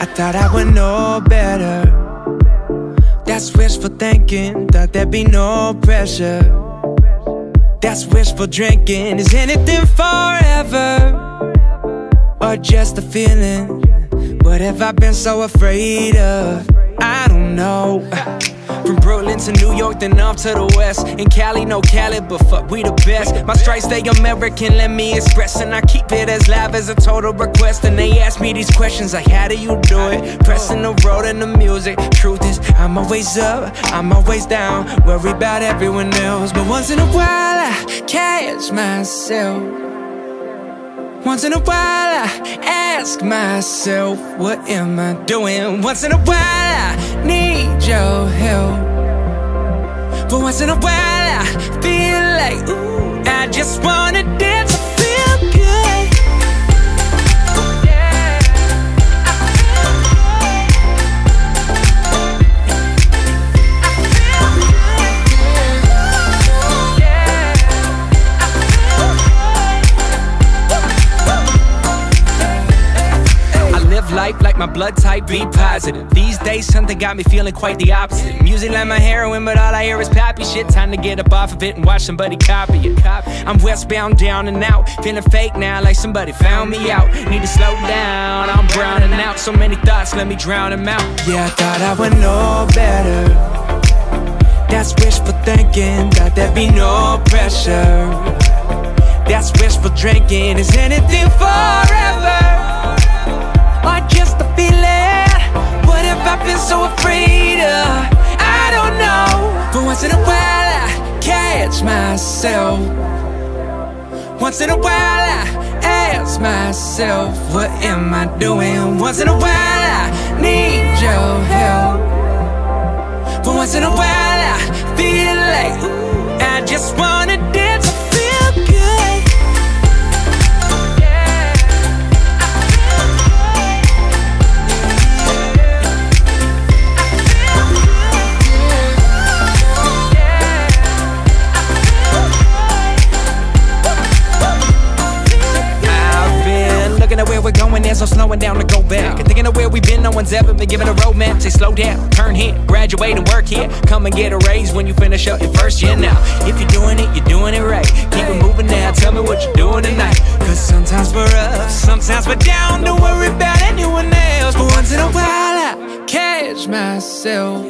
I thought I would know better. That's wishful thinking, thought there'd be no pressure. That's wishful drinking. Is anything forever? Or just a feeling? What have I been so afraid of? I don't know. To New York, then up to the west. In Cali, no Cali, but fuck, we the best. My stripes they American, let me express. And I keep it as live as a total request. And they ask me these questions like, how do you do it? Pressing the road and the music. Truth is, I'm always up, I'm always down. Worry about everyone else. But once in a while, I catch myself. Once in a while, I ask myself, what am I doing? Once in a while, I need your help. But once in a life like my blood type be positive. These days, something got me feeling quite the opposite. Music like my heroin, but all I hear is poppy shit. Time to get up off of it and watch somebody copy it. I'm westbound, down and out. Feeling fake now, like somebody found me out. Need to slow down, I'm browning out. So many thoughts, let me drown them out. Yeah, I thought I would know better. That's wishful thinking, thought there'd be no pressure. That's wishful drinking, is anything forever? Just a feeling? What have I been so afraid of? I don't know. But once in a while, I catch myself. Once in a while, I ask myself, what am I doing? Once in a while, I need your help. But once in a while I feel like I just wanna looking at where we're going, there's no slowing down to go back. And thinking of where we've been, no one's ever been given a roadmap. Say slow down, turn here, graduate and work here. Come and get a raise when you finish up your first year now. If you're doing it, you're doing it right. Keep it moving now, tell me what you're doing tonight. Cause sometimes we're up, sometimes we're down. Don't worry about anyone else. But once in a while, I catch myself.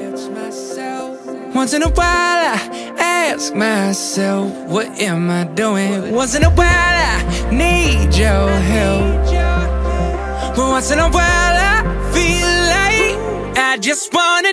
Once in a while I ask myself, what am I doing? Once in a while I need your help. But once in a while I feel like I just want